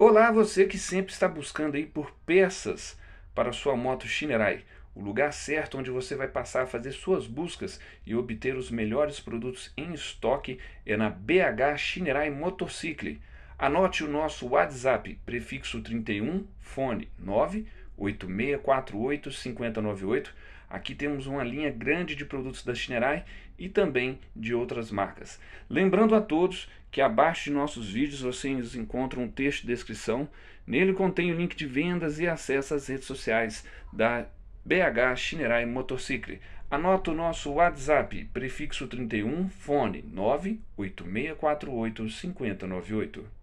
Olá, você que sempre está buscando aí por peças para sua moto Shinerai. O lugar certo onde você vai passar a fazer suas buscas e obter os melhores produtos em estoque é na BH Shinerai Motorcycle. Anote o nosso WhatsApp, prefixo 31, fone 98648 5098 Aqui temos uma linha grande de produtos da Shinerai e também de outras marcas. Lembrando a todos que abaixo de nossos vídeos vocês encontram um texto de descrição. Nele contém o link de vendas e acesso às redes sociais da BH Shinerai Motorcycle. Anota o nosso WhatsApp, prefixo 31, fone 98648 5098.